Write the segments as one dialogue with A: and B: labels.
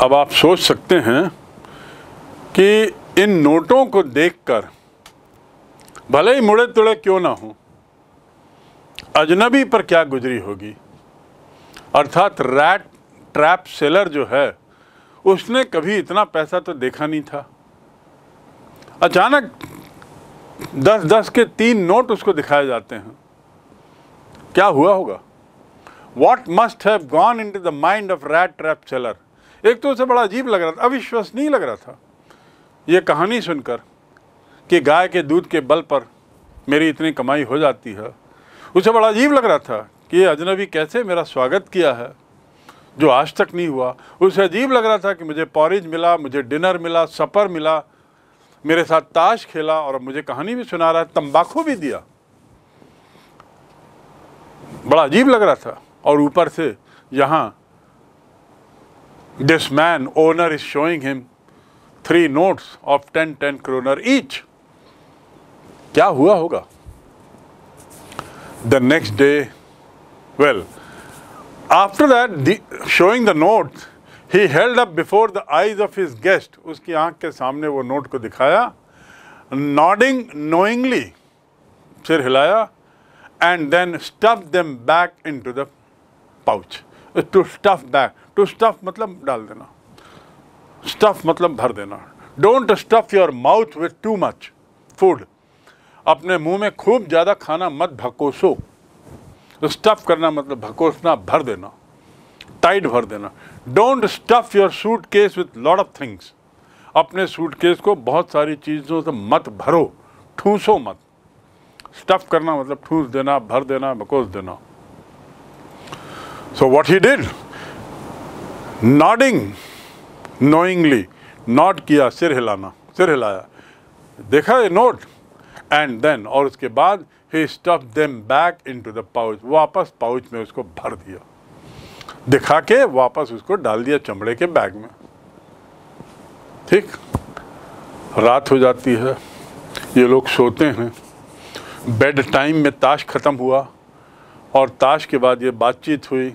A: अब आप सोच सकते हैं कि इन नोटों को देखकर भले ही मुड़े तुड़े क्यों ना हो, अजनबी पर क्या गुजरी होगी? अर्थात रैट ट्रैप सेलर जो है, उसने कभी इतना पैसा तो देखा नहीं था। अचानक दस दस के तीन नोट उसको दिखाए जाते हैं। क्या हुआ होगा? What must have gone into the mind of rat trap seller एक तो उसे बड़ा अजीब लग रहा था, अविश्वसनीय लग रहा था। ये कहानी सुनकर कि गाय के दूध के बल पर मेरी इतनी कमाई हो जाती है, उसे बड़ा अजीब लग रहा था कि ये अजनबी कैसे मेरा स्वागत किया है, जो आज तक नहीं हुआ। उसे अजीब लग रहा था कि मुझे पॉरिज मिला, मुझे डिनर मिला सफ़र मिला, मेरे साथ ताश खेला और मुझे कहानी भी सुना रहा है, तंबाकू भी दिया। बड़ा अजीब लग रहा था और ऊपर से यहाँ this man owner is showing him three notes of ten ten kronor each क्या हुआ होगा? The next day well after that showing the notes he held up before the eyes of his guest उसकी आँख के सामने वो note को दिखाया नॉडिंग नोइंगली सिर हिलाया and then stuff them back into the pouch to stuff back to stuff मतलब डाल देना स्टफ़ मतलब भर देना don't stuff your mouth with too much food अपने मुँह में खूब ज़्यादा खाना मत भकोसो स्टफ़ करना मतलब भकोसना भर देना टाइट भर देना don't stuff your suitcase with lot of things अपने सूट केस को बहुत सारी चीज़ों से मत भरो ठूसो मत स्टफ़ करना मतलब ठूस देना भर देना बकोस देना so what he did nodding knowingly nod किया, सिर हिलाना, सिर हिलाया। देखा ये नोट एंड देन और उसके बाद ही stuff them back into the pouch वापस पाउच में उसको भर दिया। दिखा के वापस उसको डाल दिया चमड़े के बैग में। ठीक? रात हो जाती है, ये लोग सोते हैं। बेड टाइम में ताश ख़त्म हुआ, और ताश के बाद ये बातचीत हुई,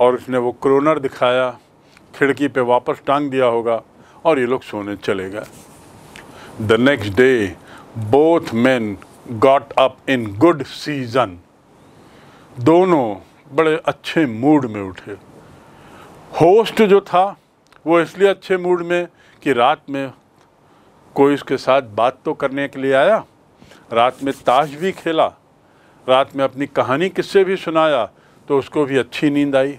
A: और उसने वो क्रोनर दिखाया। खिड़की पे वापस टांग दिया होगा और ये लोग सोने चले गए। The next day both man got up in good season दोनों बड़े अच्छे मूड में उठे। होस्ट जो था, वो इसलिए अच्छे मूड में कि रात में कोई उसके साथ बात तो करने के लिए आया, रात में ताश भी खेला, रात में अपनी कहानी किससे भी सुनाया तो उसको भी अच्छी नींद आई।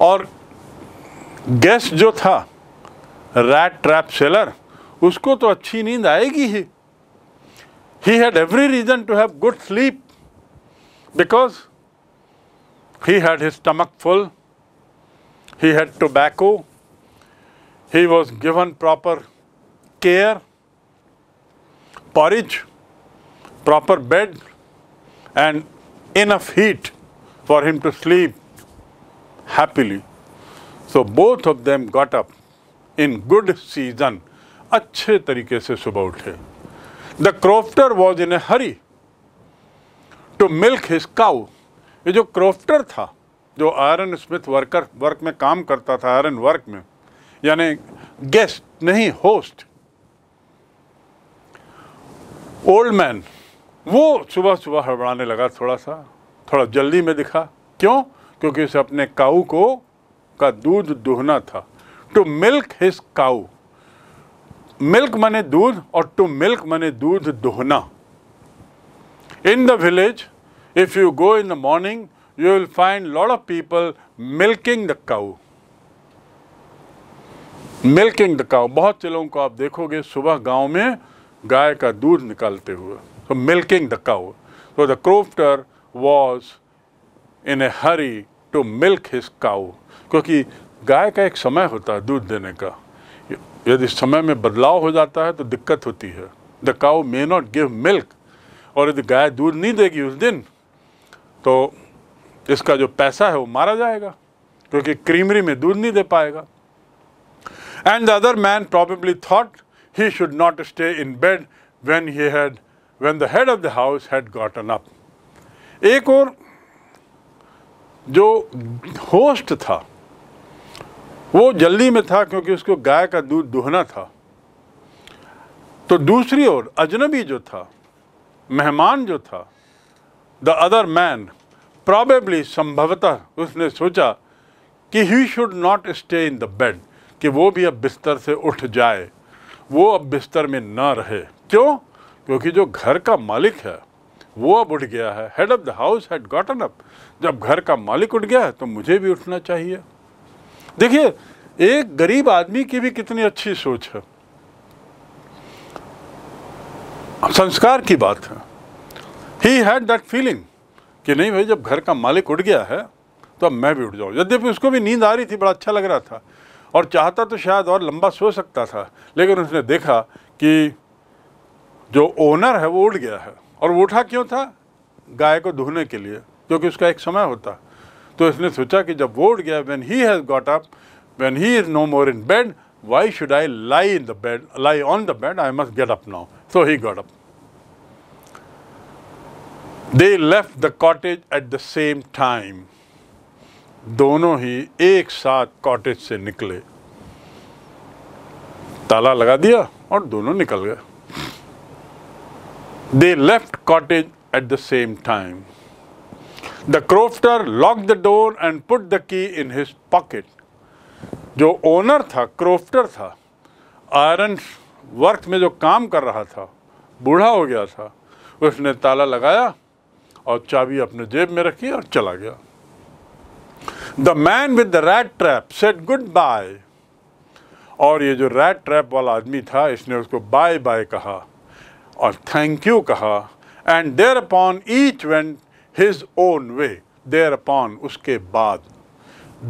A: और गेस्ट जो था रैट ट्रैप सेलर उसको तो अच्छी नींद आएगी ही। He had every reason to have good sleep because he had his stomach full he had tobacco he was given proper care porridge proper bed and enough heat for him to sleep happily So both of them got up in good season. अच्छे तरीके से सुबह उठे। The crofter was in a hurry to milk his cow ये जो crofter था, जो iron Smith worker work में काम करता था आयरन वर्क में, यानी गेस्ट नहीं होस्ट ओल्ड मैन वो सुबह सुबह हड़बड़ाने लगा थोड़ा सा, थोड़ा जल्दी में दिखा। क्यों? क्योंकि उसे अपने काऊ को का दूध दुहना था। To milk his cow milk मने दूध और टू मिल्क मने दूध दुहना। In the village if you go in the morning, you will find lot of people milking the cow milking the cow बहुत से लोगों को आप देखोगे सुबह गाँव में गाय का दूध निकालते हुए। तो मिल्किंग द काउ तो the crofter was in a hurry to milk his cow क्योंकि गाय का एक समय होता है दूध देने का। यदि समय में बदलाव हो जाता है तो दिक्कत होती है। The cow may not give milk और यदि गाय दूध नहीं देगी उस दिन तो इसका जो पैसा है वो मारा जाएगा क्योंकि क्रीमरी में दूध नहीं दे पाएगा। And the other man probably thought he should not stay in bed when he had when the head of the house had gotten up एक और जो होस्ट था वो जल्दी में था क्योंकि उसको गाय का दूध दुहना था। तो दूसरी ओर अजनबी जो था, मेहमान जो था द अदर मैन प्रॉबेबली संभवतः उसने सोचा कि he should not stay in the bed कि वो भी अब बिस्तर से उठ जाए, वो अब बिस्तर में ना रहे। क्यों? क्योंकि जो घर का मालिक है, वो अब उठ गया है। Head of the house had gotten up जब घर का मालिक उठ गया है तो मुझे भी उठना चाहिए। देखिए, एक गरीब आदमी की भी कितनी अच्छी सोच है। संस्कार की बात है। ही हैड दैट फीलिंग कि नहीं भाई, जब घर का मालिक उठ गया है तो अब मैं भी उठ जाऊँ। यद्यपि उसको भी नींद आ रही थी, बड़ा अच्छा लग रहा था। और चाहता तो शायद और लंबा सो सकता था, लेकिन उसने देखा कि जो ओनर है, वो उठ गया है। और वो उठा क्यों था? गाय को धोने के लिए, क्योंकि उसका एक समय होता। तो इसने सोचा कि जब वो उठ गया when he has got up when he is no more in bed why should I lie in the bed lie on the bed I must get up now so he got up they left the cottage at the same time दोनों ही एक साथ cottage से निकले। ताला लगा दिया और दोनों निकल गए। They left cottage at the same time the crofter lock the door and put the key in his pocket जो ओनर था क्रोफ्टर था आयरन वर्क में जो काम कर रहा था, बूढ़ा हो गया था, उसने ताला लगाया और चाबी अपने जेब में रखी और चला गया। The man with the rat trap said goodbye और ये जो रैट ट्रैप वाला आदमी था, इसने उसको बाय बाय कहा और थैंक यू कहा। And thereupon each went his own way thereupon उसके बाद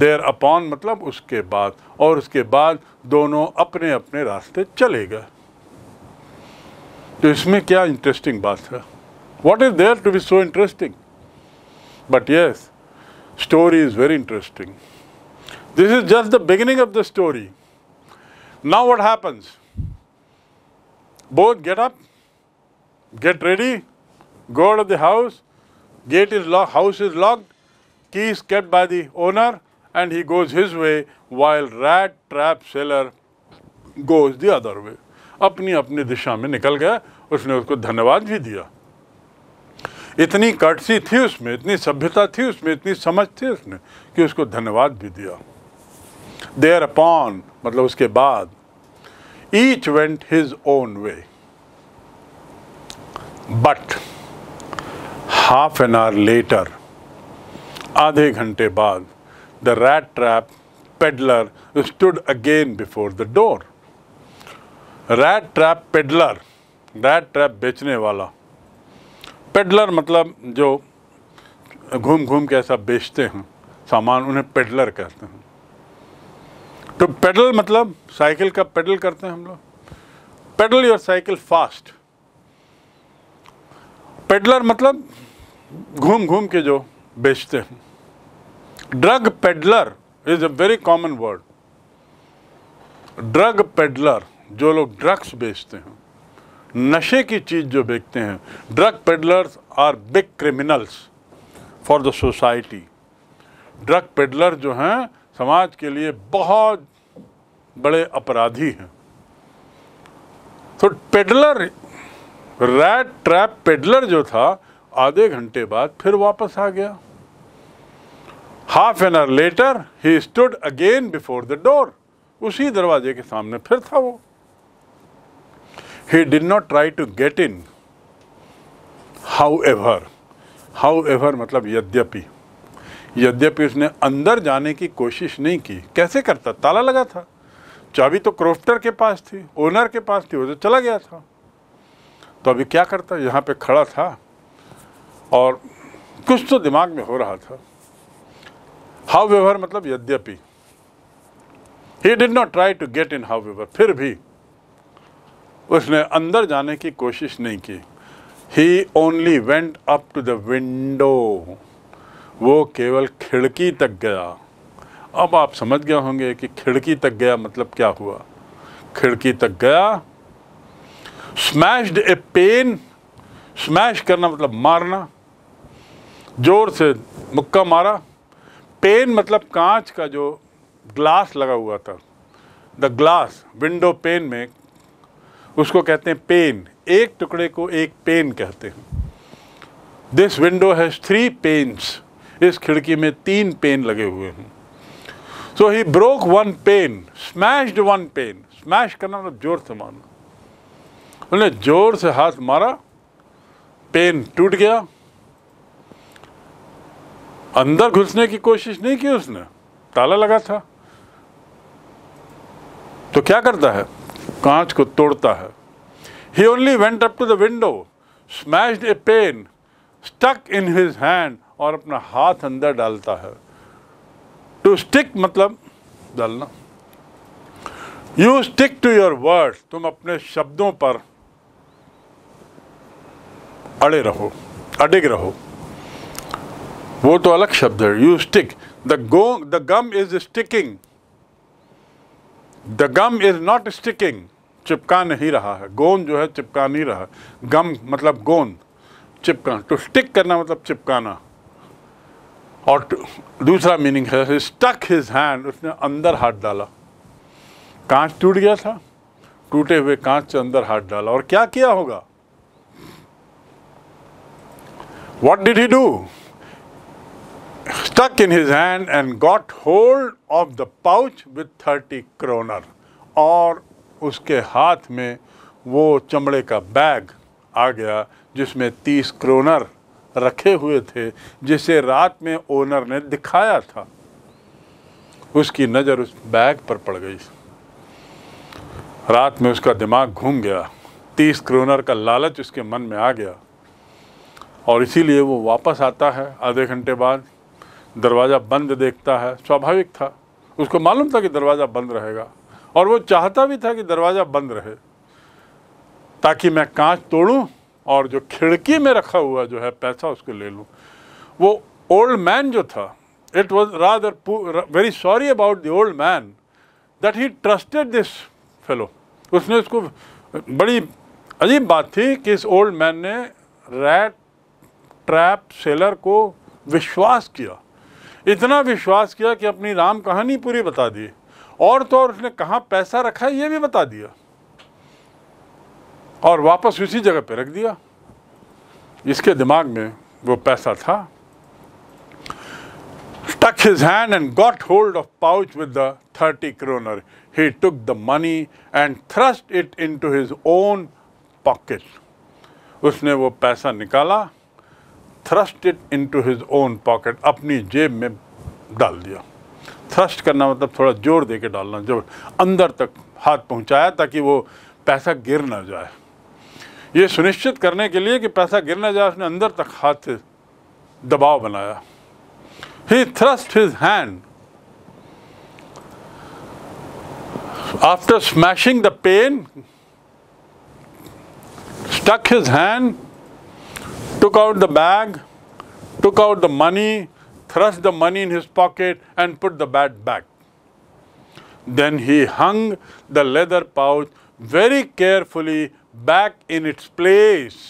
A: देयर अपॉन मतलब उसके बाद और उसके बाद दोनों अपने अपने रास्ते चले गए तो इसमें क्या इंटरेस्टिंग बात है what is there to be so interesting but yes story is very interesting. This is just the beginning of the story. Now what happens? Both get up, get ready, go out of the house, gate is locked, house is locked, key is kept by the owner and he goes his way while rat trap seller goes the other way. अपनी अपनी दिशा में निकल गया उसने उसको धन्यवाद भी दिया। इतनी कटसी थी उसमें इतनी सभ्यता थी उसमें इतनी समझ थी उसने कि उसको धन्यवाद भी दिया। देयर अपॉन मतलब उसके बाद each went his own way but half an hour later आधे घंटे बाद the rat trap peddler stood again before the door rat trap peddler rat trap बेचने वाला। पेडलर मतलब जो घूम घूम के ऐसा बेचते हैं, सामान उन्हें पेडलर कहते हैं। तो पेडल मतलब साइकिल का पेडल करते हैं हम लोग। Pedal your cycle fast peddler मतलब घूम घूम के जो बेचते हैं। Drug peddler is a very common word drug peddler जो लोग ड्रग्स बेचते हैं, नशे की चीज़ जो बेचते हैं drug peddlers are big criminals for the society drug peddler जो हैं, समाज के लिए बहुत बड़े अपराधी हैं। तो पेडलर रैट ट्रैप पेडलर जो था आधे घंटे बाद फिर वापस आ गया। Half an hour later he stood again before the door उसी दरवाजे के सामने फिर था वो। He try to get in however however मतलब यद्यपि। यद्यपि उसने अंदर जाने की कोशिश नहीं की। कैसे करता? ताला लगा था। चाबी तो क्रोफ्टर के पास थी, ओनर के पास थी, वो तो चला गया था। तो अभी क्या करता? यहाँ पे खड़ा था। और कुछ तो दिमाग में हो रहा था। हाउ व्यवहार मतलब यद्यपि। He did not try to get in how व्यवहार फिर भी उसने अंदर जाने की कोशिश नहीं की। He only went up to the window वो केवल खिड़की तक गया। अब आप समझ गए होंगे कि खिड़की तक गया मतलब क्या हुआ। खिड़की तक गया। स्मैश्ड ए पेन स्मैश करना मतलब मारना। ज़ोर से मुक्का मारा। पेन मतलब कांच का जो ग्लास लगा हुआ था। द ग्लास विंडो पेन में उसको कहते हैं पेन। एक टुकड़े को एक पेन कहते हैं। This window has three panes इस खिड़की में तीन पेन लगे हुए हैं। So he broke one pane smashed one pane smash करना मतलब ज़ोर से मारना। उन्हें ज़ोर से हाथ मारा। पेन टूट गया। अंदर घुसने की कोशिश नहीं की उसने। ताला लगा था। तो क्या करता है? कांच को तोड़ता है। He only went up to the window smashed a pane stuck in his hand और अपना हाथ अंदर डालता है। टू स्टिक मतलब डालना। You stick to your word तुम अपने शब्दों पर अड़े रहो, अडिग रहो। वो तो अलग शब्द है। You stick the go the gum is sticking the gum is not sticking चिपका नहीं रहा है। गोंद जो है चिपका नहीं रहा गम मतलब गोंद चिपका टू स्टिक करना मतलब चिपकाना। और दूसरा मीनिंग है स्टक हिज हैंड उसने अंदर हाथ डाला। कांच टूट गया था। टूटे हुए कांच से अंदर हाथ डाला। और क्या किया होगा? What did he do stuck in his hand and got hold of the pouch with thirty kronor और उसके हाथ में वो चमड़े का बैग आ गया, जिसमें तीस क्रोनर रखे हुए थे, जिसे रात में ओनर ने दिखाया था। उसकी नज़र उस बैग पर पड़ गई। रात में उसका दिमाग घूम गया। तीस क्रोनर का लालच उसके मन में आ गया। और इसीलिए वो वापस आता है आधे घंटे बाद। दरवाज़ा बंद देखता है, स्वाभाविक था। उसको मालूम था कि दरवाज़ा बंद रहेगा। और वो चाहता भी था कि दरवाज़ा बंद रहे। ताकि मैं कांच तोड़ूं और जो खिड़की में रखा हुआ जो है पैसा उसको ले लूँ। वो ओल्ड मैन जो था it was rather very sorry about the old man that he trusted this fellow उसने उसको, बड़ी अजीब बात थी कि इस ओल्ड मैन ने रैट ट्रैप सेलर को विश्वास किया। इतना विश्वास किया कि अपनी राम कहानी पूरी बता दी। और तो और उसने कहाँ पैसा रखा है, ये भी बता दिया। और वापस उसी जगह पे रख दिया। इसके दिमाग में वो पैसा था। Tuck his hand and got hold of pouch with the thirty kronor he took the money and thrust it into his own pocket उसने वो पैसा निकाला। Thrust it into his own pocket अपनी जेब में डाल दिया। थ्रस्ट करना मतलब थोड़ा ज़ोर दे के डालना जो अंदर तक हाथ पहुँचाया ताकि वो पैसा गिर ना जाए। ये सुनिश्चित करने के लिए कि पैसा गिर ना जाए उसने अंदर तक हाथ से दबाव बनाया। He thrust his hand after smashing the pane stuck his hand, took out the bag, took out the money, thrust the money in his pocket, and put the bag back. Then he hung the leather pouch very carefully back in its place.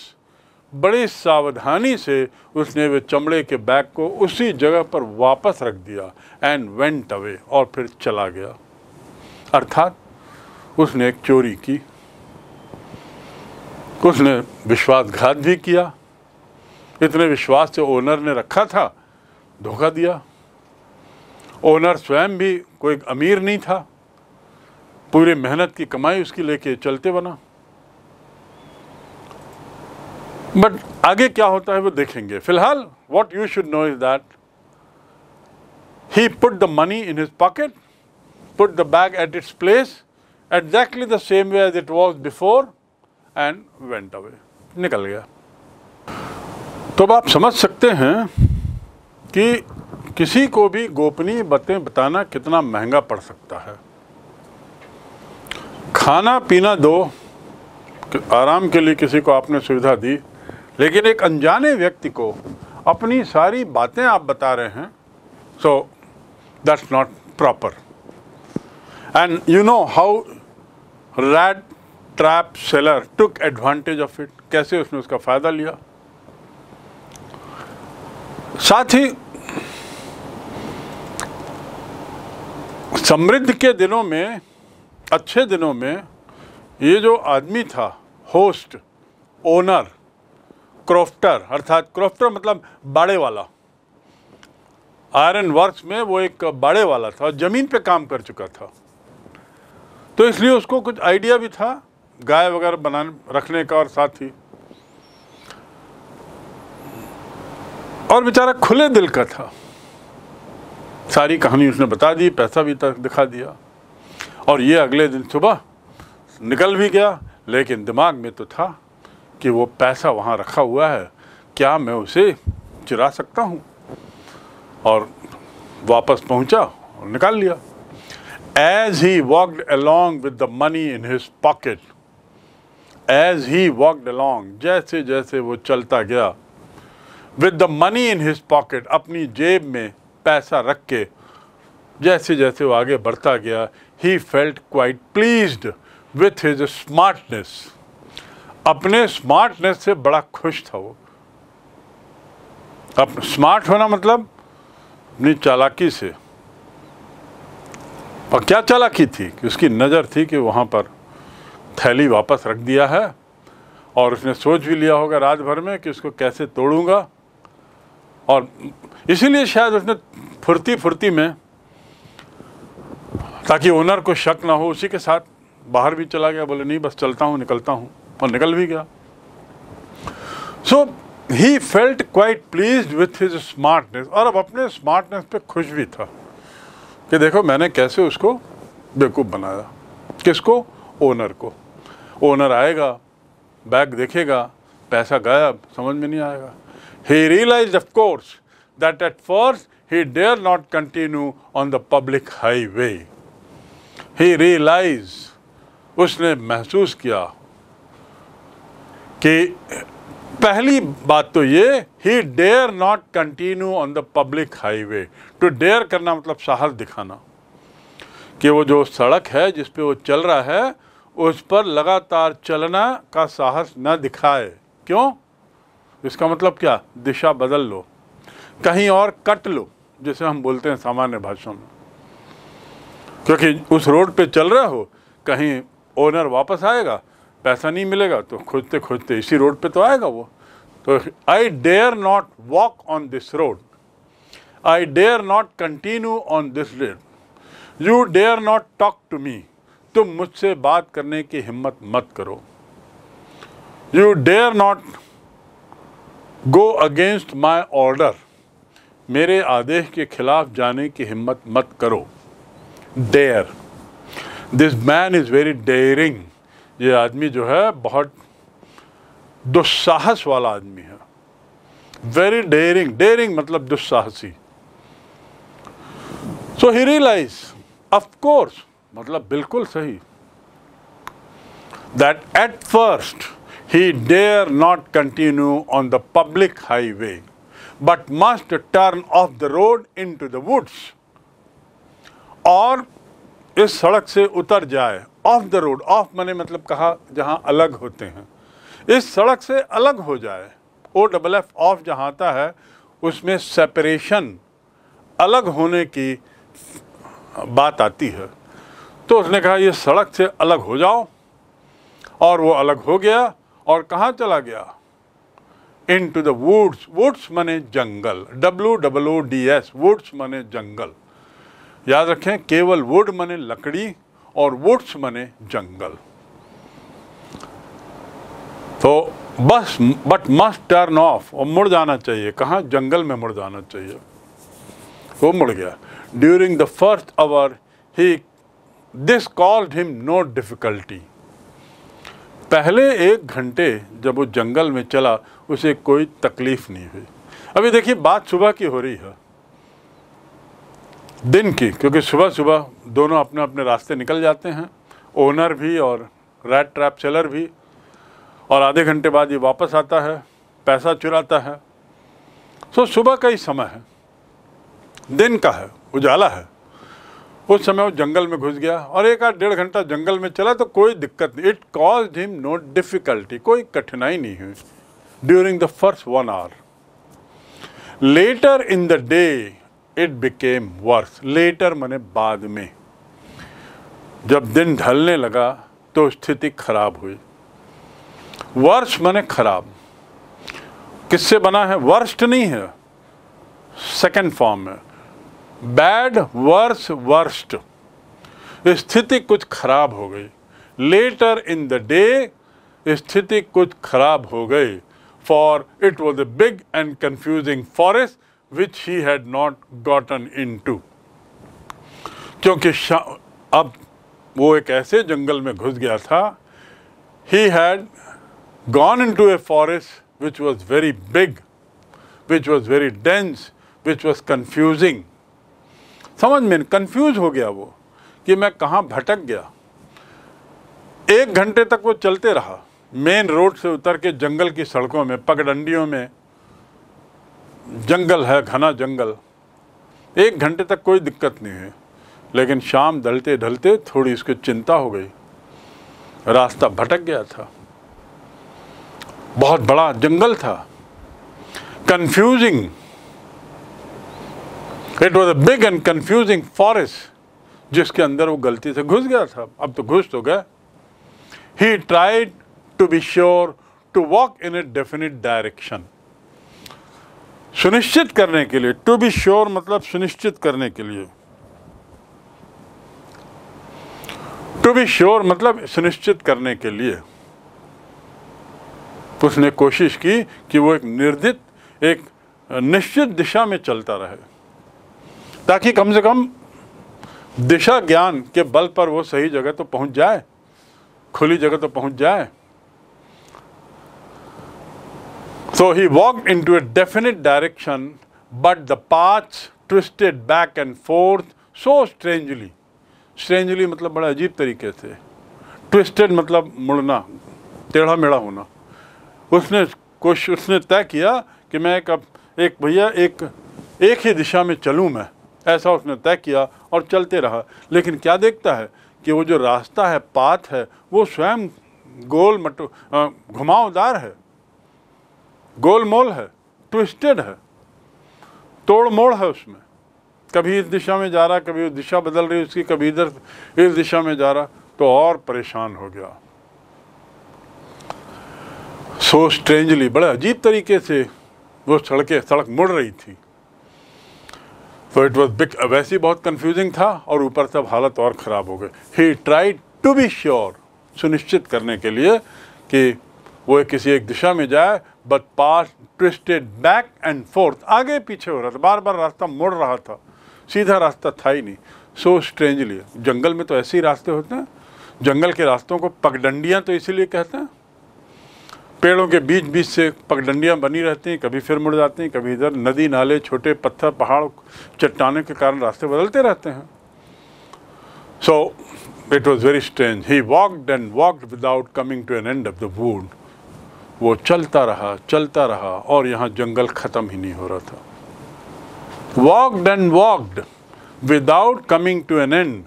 A: बड़ी सावधानी से उसने वे चमड़े के bag को उसी जगह पर वापस रख दिया एंड वेंट अवे और फिर चला गया अर्थात उसने एक चोरी की उसने विश्वासघात भी किया इतने विश्वास से ओनर ने रखा था, धोखा दिया। ओनर स्वयं भी कोई अमीर नहीं था। पूरी मेहनत की कमाई उसकी लेके चलते बना। बट आगे क्या होता है वो देखेंगे। फ़िलहाल what you should know is that he put the money in his pocket put the bag at its place exactly the same way as it was before and went away निकल गया। तो अब आप समझ सकते हैं कि किसी को भी गोपनीय बातें बताना कितना महँगा पड़ सकता है। खाना पीना दो, आराम के लिए किसी को आपने सुविधा दी, लेकिन एक अनजाने व्यक्ति को अपनी सारी बातें आप बता रहे हैं so that's not proper and you know how rat trap seller took advantage of it कैसे उसने उसका फ़ायदा लिया? साथ ही समृद्ध के दिनों में, अच्छे दिनों में, ये जो आदमी था, होस्ट, ओनर, क्रॉफ्टर, अर्थात क्रॉफ्टर मतलब बाड़े वाला, आयरन वर्क्स में वो एक बाड़े वाला था, ज़मीन पे काम कर चुका था। तो इसलिए उसको कुछ आइडिया भी था, गाय वगैरह बनाने, रखने का और साथ ही और बेचारा खुले दिल का था। सारी कहानी उसने बता दी, पैसा भी तक दिखा दिया। और ये अगले दिन सुबह निकल भी गया, लेकिन दिमाग में तो था कि वो पैसा वहाँ रखा हुआ है, क्या मैं उसे चुरा सकता हूँ? और वापस पहुँचा और निकाल लिया। As he walked along with the money in his pocket as he walked along जैसे जैसे वो चलता गया with the money in his pocket अपनी जेब में पैसा रख के जैसे जैसे वो आगे बढ़ता गया he felt quite pleased with his smartness अपने स्मार्टनेस से बड़ा खुश था वो। अब स्मार्ट होना मतलब अपनी चालाकी से। और क्या चालाकी थी? कि उसकी नज़र थी कि वहाँ पर थैली वापस रख दिया है, और उसने सोच भी लिया होगा रात भर में कि उसको कैसे तोड़ूँगा। और इसीलिए शायद उसने फुर्ती फुर्ती में, ताकि ओनर को शक ना हो, उसी के साथ बाहर भी चला गया, बोले, नहीं, बस चलता हूँ, निकलता हूँ, और निकल भी गया। So he felt quite pleased with his smartness और अब अपने स्मार्टनेस पे खुश भी था, कि देखो, मैंने कैसे उसको बेवकूफ़ बनाया, किसको? ओनर को। ओनर आएगा, बैग देखेगा, पैसा गायब, समझ में नहीं आएगा। He realise of course that at first he dare not continue on the public highway. He realized, उसने महसूस किया कि पहली बात तो ये he dare not continue on the public highway to dare करना मतलब साहस दिखाना। कि वो जो सड़क है जिस पे वो चल रहा है उस पर लगातार चलना का साहस न दिखाए। क्यों? इसका मतलब क्या? दिशा बदल लो। कहीं और कट लो, जैसे हम बोलते हैं सामान्य भाषा में। क्योंकि उस रोड पे चल रहे हो, कहीं ओनर वापस आएगा, पैसा नहीं मिलेगा तो खोजते खोजते इसी रोड पे तो आएगा वो। तो I dare not walk on this road I dare not continue on this road you dare not talk to me तुम मुझसे बात करने की हिम्मत मत करो। You dare not go against my order मेरे आदेश के खिलाफ जाने की हिम्मत मत करो। Dare this man is very daring ये आदमी जो है, बहुत दुस्साहस वाला आदमी है। वेरी डेयरिंग डेयरिंग मतलब दुस्साहसी। सो ही रियलाइज़ ऑफकोर्स मतलब बिल्कुल सही that at first he dare not continue on the public highway, but must turn off the road into the woods. और इस सड़क से उतर जाए। ऑफ़ द रोड ऑफ़ मैंने मतलब कहा जहाँ अलग होते हैं। इस सड़क से अलग हो जाए। ओ डबल एफ़ ऑफ़ जहाँ आता है उसमें सेपरेशन अलग होने की बात आती है। तो उसने कहा ये सड़क से अलग हो जाओ। और वो अलग हो गया। और कहाँ चला गया? Into the woods woods मने जंगल. W W D S woods मने जंगल. याद रखें, केवल वुड मने लकड़ी और वुड्स मने जंगल. तो बस बट मस्ट टर्न ऑफ़ और मुड़ जाना चाहिए. कहाँ? जंगल में मुड़ जाना चाहिए. वो मुड़ गया. During the first hour he this caused him no difficulty पहले एक घंटे जब वो जंगल में चला, उसे कोई तकलीफ़ नहीं हुई। अभी देखिए, बात सुबह की हो रही है। दिन की, क्योंकि सुबह सुबह दोनों अपने अपने रास्ते निकल जाते हैं। ओनर भी और रैट ट्रैप सेलर भी। और आधे घंटे बाद ये वापस आता है, पैसा चुराता है। सो सुबह का ही समय है। दिन का है, उजाला है। उस समय वो जंगल में घुस गया और एक आध डेढ़ घंटा जंगल में चला तो कोई दिक्कत नहीं। It cause him no difficulty कोई कठिनाई नहीं हुई during the first one hour later in the day it became worse later मने बाद में। जब दिन ढलने लगा तो स्थिति खराब हुई। वर्ष बने खराब। किससे बना है? वर्स्ट नहीं है। सेकंड फॉर्म में। बैड वर्स वर्स्ट स्थिति कुछ खराब हो गई। लेटर इन द डे स्थिति कुछ खराब हो गई। For it was a big and confusing forest which he had not gotten into क्योंकि अब वो एक ऐसे जंगल में घुस गया था। He had gone into a forest which was very big which was very dense which was confusing समझ में कंफ्यूज हो गया वो, कि मैं कहाँ भटक गया। एक घंटे तक वो चलते रहा मेन रोड से उतर के जंगल की सड़कों में, पगडंडियों में। जंगल है, घना जंगल। एक घंटे तक कोई दिक्कत नहीं है, लेकिन शाम ढलते ढलते थोड़ी इसकी चिंता हो गई। रास्ता भटक गया था। बहुत बड़ा जंगल था। Confusing it was a big and confusing forest जिसके अंदर वो गलती से घुस गया था। अब तो घुस तो गया। He tried to be sure to walk in a definite direction सुनिश्चित करने के लिए टू बी श्योर मतलब सुनिश्चित करने के लिए। टू बी श्योर मतलब सुनिश्चित करने के लिए। उसने कोशिश की कि वो एक निर्दित, एक निश्चित दिशा में चलता रहे। ताकि कम से कम दिशा ज्ञान के बल पर वो सही जगह तो पहुँच जाए, खुली जगह तो पहुँच जाए। He walk into a definite direction but the path twisted back and forth so strangely strangely मतलब बड़ा अजीब तरीके से। ट्विस्टेड मतलब मुड़ना, टेढ़ा मेढ़ा होना। उसने कोशिश उसने तय किया कि मैं एक अब, एक भैया, एक एक ही दिशा में चलूँ मैं। ऐसा उसने तय किया और चलते रहा। लेकिन क्या देखता है कि वो जो रास्ता है, पाथ है, वो स्वयं गोल मटो घुमावदार है। गोल मोल है, ट्विस्टेड है तोड़ मोड़ है उसमें। कभी इस दिशा में जा रहा, कभी उस दिशा बदल रही, उसकी कभी इधर, इस दिशा में जा रहा तो और परेशान हो गया। सो so स्ट्रेंजली, बड़े अजीब तरीके से वो सड़कें, सड़क मुड़ रही थी। तो इट वॉज़ बिग वैसे ही बहुत कन्फ्यूजिंग था और ऊपर सब हालत और ख़राब हो गए he try to be sure सुनिश्चित करने के लिए कि वो किसी एक दिशा में जाए but paths twisted back and forth आगे पीछे हो रहा था। बार बार रास्ता मुड़ रहा था। सीधा रास्ता था ही नहीं। सो स्ट्रेंजली जंगल में तो ऐसे ही रास्ते होते हैं। जंगल के रास्तों को पगडंडियाँ तो इसीलिए कहते हैं। पेड़ों के बीच बीच से पगडंडियाँ बनी रहती हैं, कभी फिर मुड़ जाती हैं, कभी इधर नदी, नाले, छोटे पत्थर, पहाड़ चट्टाने के कारण रास्ते बदलते रहते हैं। So it was very strange he walked and walked without coming to an end of the wood वो चलता रहा चलता रहा और यहाँ जंगल ख़त्म ही नहीं हो रहा था। Walked and walked without coming to an end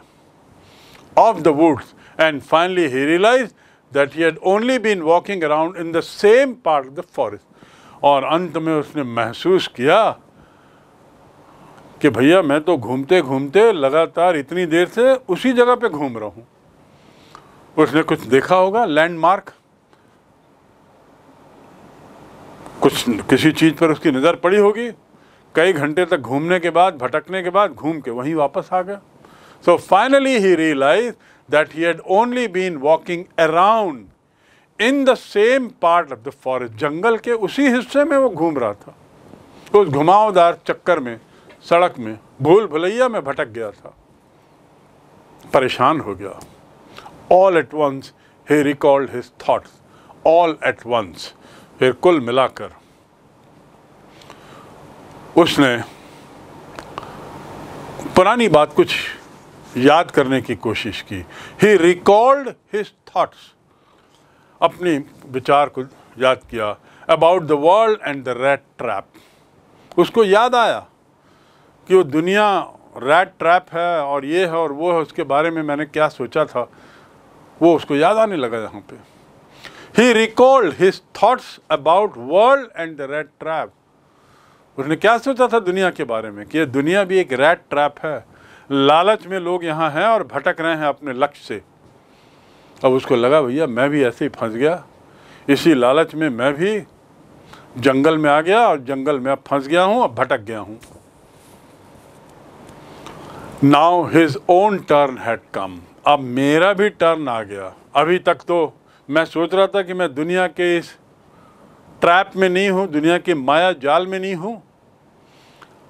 A: of the woods and finally he realize that he had only been walking around in the same part of the forest. और अंत में उसने महसूस किया कि भैया मैं तो घूमते घूमते लगातार इतनी देर से उसी जगह पे घूम रहा हूँ। उसने कुछ देखा होगा? लैंडमार्क कुछ किसी चीज़ पर उसकी नज़र पड़ी होगी? कई घंटे तक घूमने के बाद, भटकने के बाद घूम के वहीं वापस आ गया। So finally he realize that he had only been walking around in the same part of the forest जंगल के उसी हिस्से में वो घूम रहा था। उस घुमावदार चक्कर में, सड़क में, भूल भुलैया में भटक गया था। परेशान हो गया। All at once he recalled his thoughts all at once फिर कुल मिलाकर उसने पुरानी बात कुछ याद करने की कोशिश की। ही रिकॉर्ड हिज थाट्स अपनी विचार को याद किया। About the world and the rat trap उसको याद आया कि वो दुनिया रेड ट्रैप है और ये है और वो है, उसके बारे में मैंने क्या सोचा था। वो उसको याद आने लगा यहाँ पे। He recalled his thoughts about world and the rat trap उसने क्या सोचा था दुनिया के बारे में? कि ये दुनिया भी एक रेड ट्रैप है। लालच में लोग यहाँ हैं और भटक रहे हैं अपने लक्ष्य से। अब उसको लगा, भैया, मैं भी ऐसे ही फंस गया। इसी लालच में मैं भी जंगल में आ गया और जंगल में अब फंस गया हूँ, अब भटक गया हूँ। Now his own turn had come अब मेरा भी टर्न आ गया। अभी तक तो मैं सोच रहा था कि मैं दुनिया के इस ट्रैप में नहीं हूँ, दुनिया के माया जाल में नहीं हूँ।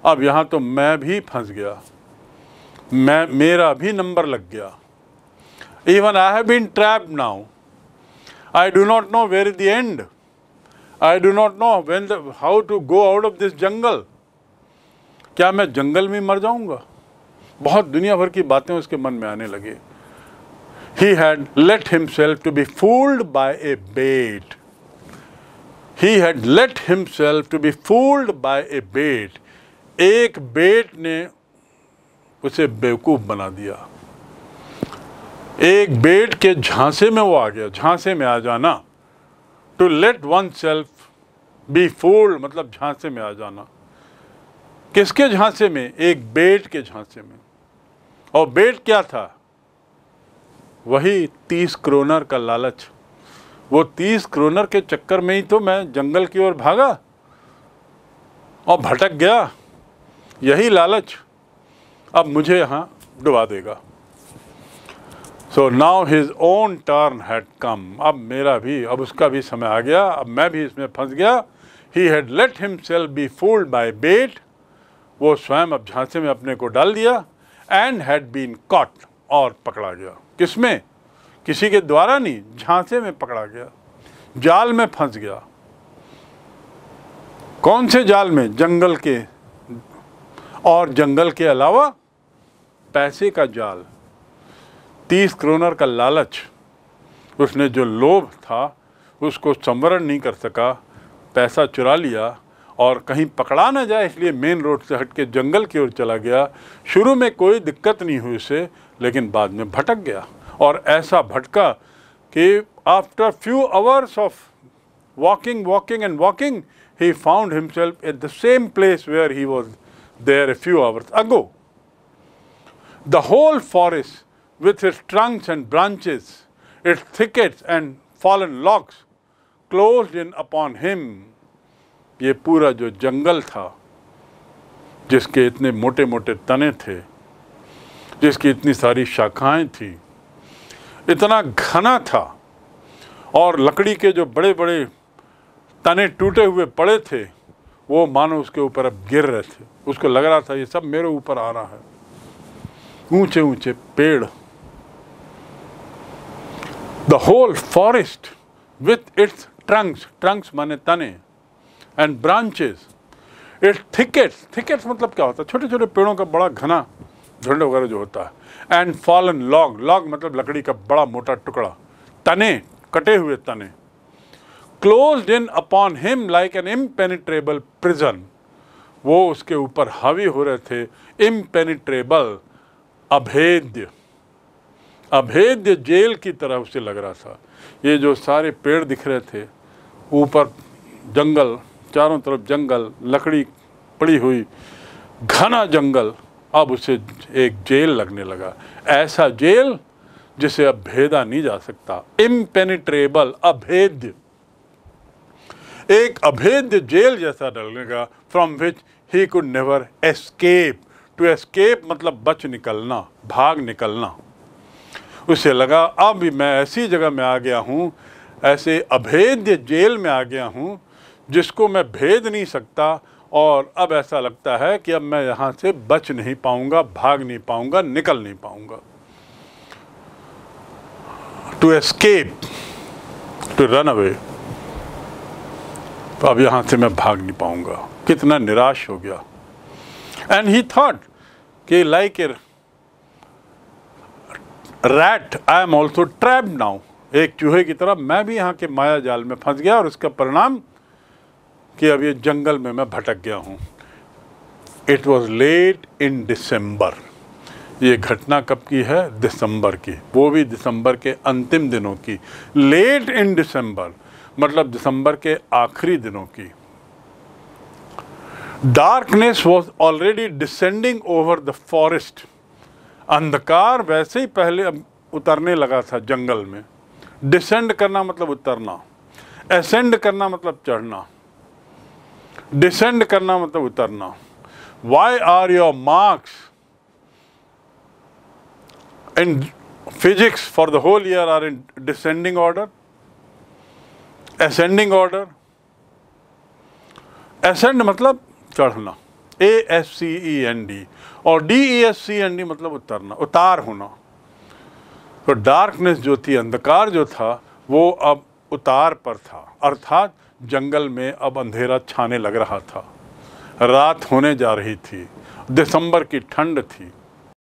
A: अब यहाँ तो मैं भी फंस गया। मैं, मेरा भी नंबर लग गया। Even I have been trap now I do not know where the end I do not know when how to go out of this jungle क्या मैं जंगल में मर जाऊँगा? बहुत दुनिया भर की बातें उसके मन में आने लगे। He had let himself to be fooled by a bait he had let himself to be fooled by a bait एक बेट ने उसे बेवकूफ़ बना दिया। एक बेट के झांसे में वो आ गया, झांसे में आ जाना। To let oneself be fooled मतलब झांसे में आ जाना। किसके झांसे में? एक बेट के झांसे में। और बेट क्या था? वही तीस क्रोनर का लालच। वो तीस क्रोनर के चक्कर में ही तो मैं जंगल की ओर भागा और भटक गया। यही लालच। अब मुझे यहाँ डुबा देगा। So now his own turn had come अब मेरा भी, अब उसका भी समय आ गया। अब मैं भी इसमें फंस गया। He had let himself be fooled by bait वो स्वयं अब झांसे में अपने को डाल दिया एंड हैड बीन कॉट और पकड़ा गया। किसमें? किसी के द्वारा नहीं, झांसे में पकड़ा गया। जाल में फंस गया। कौन से जाल में? जंगल के। और जंगल के अलावा पैसे का जाल, तीस क्रोनर का लालच। उसने जो लोभ था, उसको संवरण नहीं कर सका, पैसा चुरा लिया और कहीं पकड़ा ना जाए, इसलिए मेन रोड से हट के जंगल की ओर चला गया। शुरू में कोई दिक्कत नहीं हुई उसे, लेकिन बाद में भटक गया। और ऐसा भटका कि after few hours of walking walking and walking he found himself at the same place where he was there a few hours ago the whole forest with its trunks and branches, its thickets and fallen logs, closed in upon him. ये पूरा जो जंगल था जिसके इतने मोटे मोटे तने थे जिसकी इतनी सारी शाखाएँ थी इतना घना था और लकड़ी के जो बड़े बड़े तने टूटे हुए पड़े थे वो मानो उसके ऊपर अब गिर रहे थे उसको लग रहा था ये सब मेरे ऊपर आ रहा है ऊँचे ऊँचे पेड़। The whole forest with its trunks, trunks माने तने and branches its thickets, thickets मतलब क्या होता है? छोटे छोटे पेड़ों का बड़ा घना झुंड वगैरह जो होता है। एंड फॉलन लॉग लॉग मतलब लकड़ी का बड़ा मोटा टुकड़ा। तने कटे हुए तने। Close in upon him like an impenetrable prison वो उसके ऊपर हावी हो रहे थे। इम्पेनिट्रेबल अभेद्य। अभेद्य जेल की तरह उसे लग रहा था। ये जो सारे पेड़ दिख रहे थे, ऊपर जंगल, चारों तरफ़ जंगल, लकड़ी पड़ी हुई, घना जंगल, अब उसे एक जेल लगने लगा। ऐसा जेल जिसे अब भेदा नहीं जा सकता। इम्पेनिट्रेबल, अभेद्य। एक अभेद्य जेल जैसा डलने का from which he could never escape to escape मतलब बच निकलना, भाग निकलना। उसे लगा, अब मैं ऐसी जगह में आ गया हूँ, ऐसे अभेद्य जेल में आ गया हूँ, जिसको मैं भेद नहीं सकता, और अब ऐसा लगता है कि अब मैं यहाँ से बच नहीं पाऊँगा, भाग नहीं पाऊँगा, निकल नहीं पाऊँगा। To escape to run away तो अब यहाँ से मैं भाग नहीं पाऊँगा। कितना निराश हो गया। एंड ही थॉट कि like a rat I am also trap now एक चूहे की तरह मैं भी यहाँ के माया जाल में फंस गया और उसका परिणाम कि अब ये जंगल में मैं भटक गया हूँ। It was late in December ये घटना कब की है? दिसंबर की। वो भी दिसंबर के अंतिम दिनों की। लेट इन दिसंबर मतलब दिसंबर के आखिरी दिनों की। Darkness was already descending over the forest अंधकार वैसे ही पहले उतरने लगा था जंगल में। डिसेंड करना मतलब उतरना। एसेंड करना मतलब चढ़ना। डिसेंड करना मतलब उतरना। Why are your marks in physics for the whole year are in descending order ascending order ascend मतलब चढ़ना। A S C E N D और D E S C N D मतलब उतरना, उतार होना। तो डार्कनेस जो थी, अंधकार जो था, वो अब उतार पर था। अर्थात जंगल में अब अंधेरा छाने लग रहा था। रात होने जा रही थी। दिसंबर की ठंड थी।